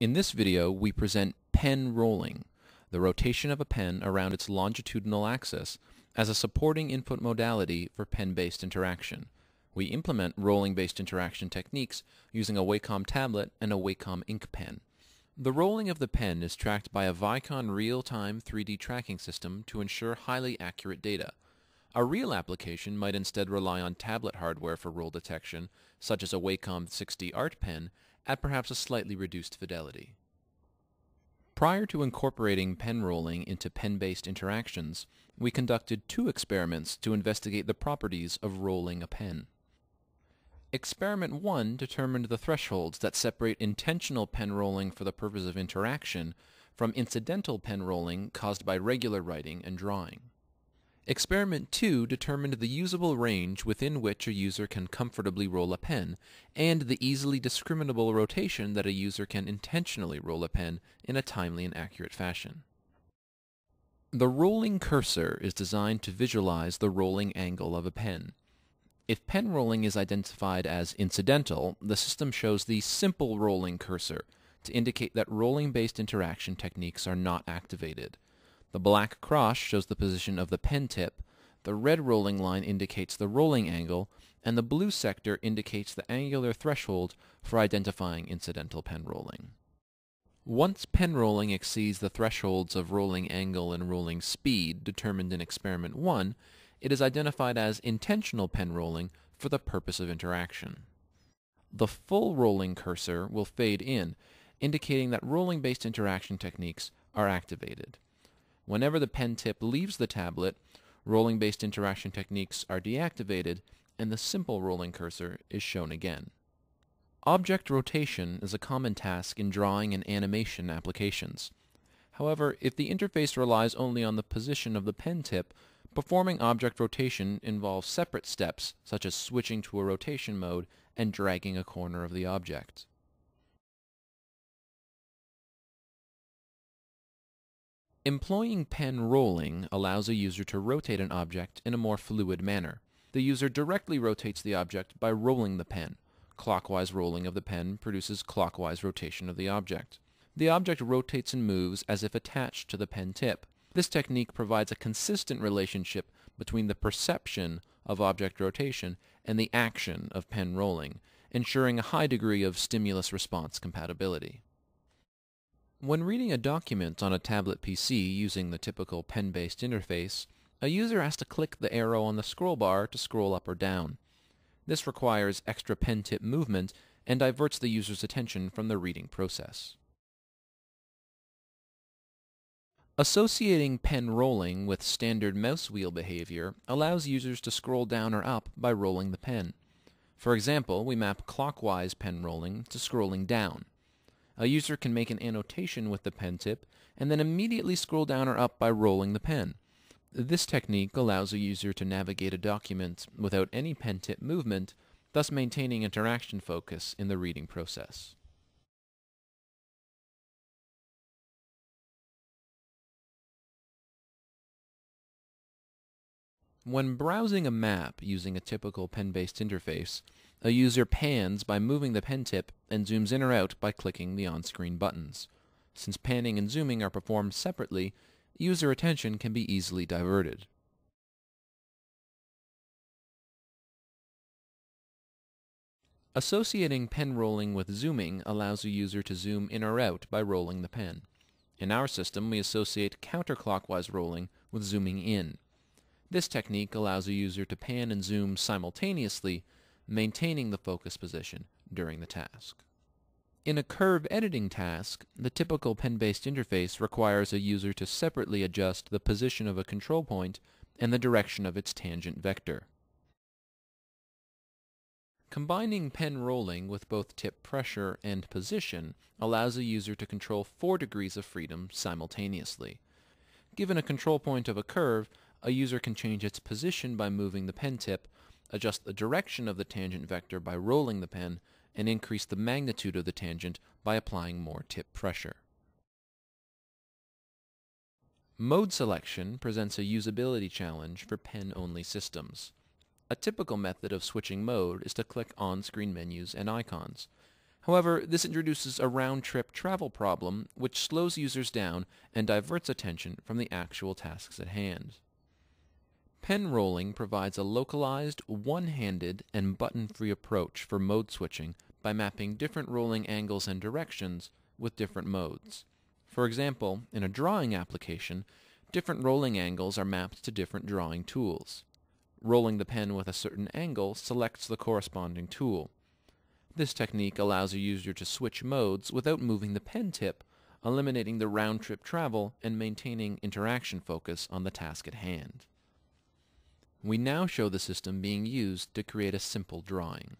In this video, we present pen rolling, the rotation of a pen around its longitudinal axis, as a supporting input modality for pen-based interaction. We implement rolling-based interaction techniques using a Wacom tablet and a Wacom ink pen. The rolling of the pen is tracked by a Vicon real-time 3D tracking system to ensure highly accurate data. A real application might instead rely on tablet hardware for roll detection, such as a Wacom 6D Art Pen, at perhaps a slightly reduced fidelity. Prior to incorporating pen rolling into pen-based interactions, we conducted two experiments to investigate the properties of rolling a pen. Experiment 1 determined the thresholds that separate intentional pen rolling for the purpose of interaction from incidental pen rolling caused by regular writing and drawing. Experiment 2 determined the usable range within which a user can comfortably roll a pen, and the easily discriminable rotation that a user can intentionally roll a pen in a timely and accurate fashion. The rolling cursor is designed to visualize the rolling angle of a pen. If pen rolling is identified as incidental, the system shows the simple rolling cursor to indicate that rolling-based interaction techniques are not activated. The black cross shows the position of the pen tip, the red rolling line indicates the rolling angle, and the blue sector indicates the angular threshold for identifying incidental pen rolling. Once pen rolling exceeds the thresholds of rolling angle and rolling speed determined in experiment 1, it is identified as intentional pen rolling for the purpose of interaction. The full rolling cursor will fade in, indicating that rolling-based interaction techniques are activated. Whenever the pen tip leaves the tablet, rolling-based interaction techniques are deactivated and the simple rolling cursor is shown again. Object rotation is a common task in drawing and animation applications. However, if the interface relies only on the position of the pen tip, performing object rotation involves separate steps such as switching to a rotation mode and dragging a corner of the object. Employing pen rolling allows a user to rotate an object in a more fluid manner. The user directly rotates the object by rolling the pen. Clockwise rolling of the pen produces clockwise rotation of the object. The object rotates and moves as if attached to the pen tip. This technique provides a consistent relationship between the perception of object rotation and the action of pen rolling, ensuring a high degree of stimulus-response compatibility. When reading a document on a tablet PC using the typical pen-based interface, a user has to click the arrow on the scroll bar to scroll up or down. This requires extra pen tip movement and diverts the user's attention from the reading process. Associating pen rolling with standard mouse wheel behavior allows users to scroll down or up by rolling the pen. For example, we map clockwise pen rolling to scrolling down. A user can make an annotation with the pen tip and then immediately scroll down or up by rolling the pen. This technique allows a user to navigate a document without any pen tip movement, thus maintaining interaction focus in the reading process. When browsing a map using a typical pen-based interface, a user pans by moving the pen tip and zooms in or out by clicking the on-screen buttons. Since panning and zooming are performed separately, user attention can be easily diverted. Associating pen rolling with zooming allows a user to zoom in or out by rolling the pen. In our system, we associate counterclockwise rolling with zooming in. This technique allows a user to pan and zoom simultaneously maintaining the focus position during the task. In a curve editing task, the typical pen-based interface requires a user to separately adjust the position of a control point and the direction of its tangent vector. Combining pen rolling with both tip pressure and position allows a user to control four degrees of freedom simultaneously. Given a control point of a curve, a user can change its position by moving the pen tip adjust the direction of the tangent vector by rolling the pen, and increase the magnitude of the tangent by applying more tip pressure. Mode selection presents a usability challenge for pen-only systems. A typical method of switching mode is to click on-screen menus and icons. However, this introduces a round-trip travel problem which slows users down and diverts attention from the actual tasks at hand. Pen rolling provides a localized, one-handed, and button-free approach for mode switching by mapping different rolling angles and directions with different modes. For example, in a drawing application, different rolling angles are mapped to different drawing tools. Rolling the pen with a certain angle selects the corresponding tool. This technique allows a user to switch modes without moving the pen tip, eliminating the round-trip travel and maintaining interaction focus on the task at hand. We now show the system being used to create a simple drawing.